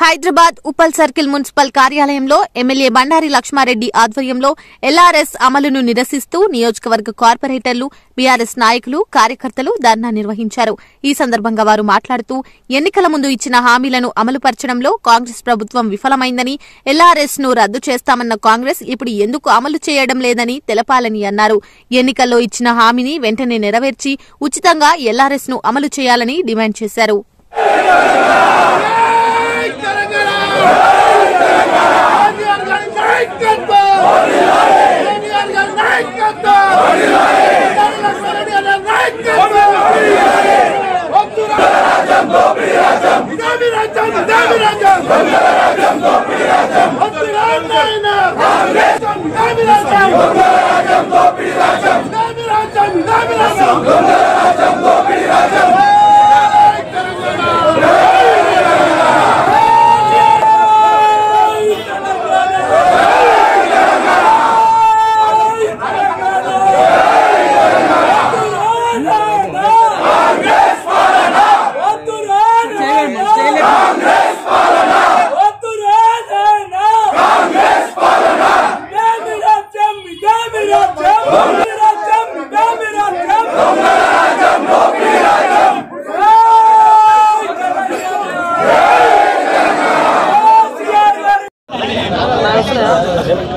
Hyderabad Uppal circle municipal కార్యాలయంలో MLA Bandari Lakshma Reddy ఆధ్వర్యంలో LRS అమలును నిరసిస్తూ నియోజకవర్గ కార్పొరేటర్లు బీఆర్ఎస్ నాయకులు కార్యకర్తలు ధర్నా నిర్వహించారు. ఈ సందర్భంగా వారు మాట్లాడుతూ ఎన్నికల ముందు ఇచ్చిన హామీలను అమలుపరచడంలో కాంగ్రెస్ ప్రభుత్వం విఫలమైందని ఎల్ఆర్ఎస్ను రద్దు చేస్తామన్న కాంగ్రెస్ ఇప్పుడు ఎందుకు అమలు చేయడం లేదని తెలపాలని అన్నారు. ఎన్నికల్లో ఇచ్చిన హామీని వెంటనే నెరవేర్చి ఉచితంగా ఎల్ఆర్ఎస్ను అమలు చేయాలని డిమాండ్ చేశారు. Göndereceğim, göndereceğim.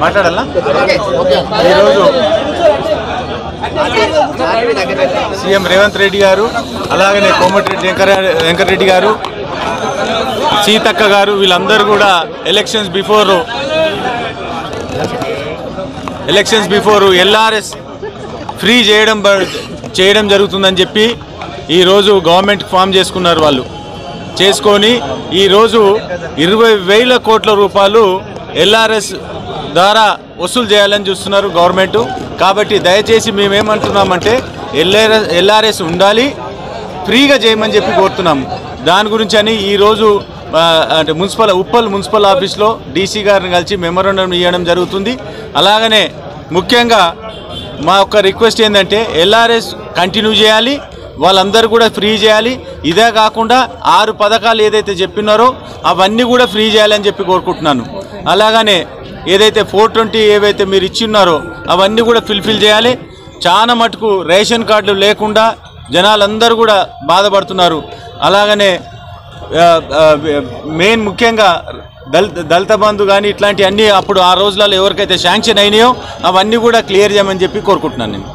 మాట్లాడాలా? ఈరోజు సీఎం రేవంత్ రెడ్డి గారు అలాగనే కోమటిరెడ్డి వెంకర వెంకటరెడ్డి గారు సీతక్క గారు వీళ్ళందరూ కూడా elections before. Elections before LRS free చేయడం బ- చేయడం జరుగుతుందని చెప్పి ఈరోజు గవర్నమెంట్ ఫామ్ చేసుకున్నారు వాళ్ళు. చేసుకొని ఈరోజు ఇరవై వేల కోట్ల రూపాయలు ఎల్ఆర్ఎస్ ద్వారా వసూలు చేయాలని చూస్తున్నారు గవర్నమెంట్ కాబట్టి దయచేసి మేమేమంటున్నామంటే ఎల్ఆర్ఎస్ ఎల్ఆర్ఎస్ ఉండాలి ఫ్రీగా చేయమని చెప్పి కోరుతున్నాము. దాని గురించి అని ఈరోజు అంటే మున్సిపల్ ఉప్పల్ మున్సిపల్ ఆఫీస్లో డీసీ గారిని కలిసి మెమోరండం ఇవ్వడం జరుగుతుంది. అలాగనే ముఖ్యంగా మా యొక్క రిక్వెస్ట్ ఏంటంటే ఎల్ఆర్ఎస్ కంటిన్యూ చేయాలి వాళ్ళందరూ కూడా ఫ్రీ చేయాలి. ఇదే కాకుండా ఆరు పథకాలు ఏదైతే చెప్పినారో అవన్నీ కూడా ఫ్రీ చేయాలని చెప్పి కోరుకుంటున్నాను. అలాగనే ఏదైతే ఫోర్ ట్వంటీ ఏవైతే మీరు ఇచ్చిన్నారో అవన్నీ కూడా ఫిల్ఫిల్ చేయాలి. చాలా మటుకు రేషన్ కార్డులు లేకుండా జనాలందరూ కూడా బాధపడుతున్నారు. అలాగనే మెయిన్ ముఖ్యంగా దళిత దళిత బంధు కానీ ఇట్లాంటివన్నీ అప్పుడు ఆ రోజులలో ఎవరికైతే శాంక్షన్ అయినాయో అవన్నీ కూడా క్లియర్ చేయమని చెప్పి కోరుకుంటున్నాను నేను.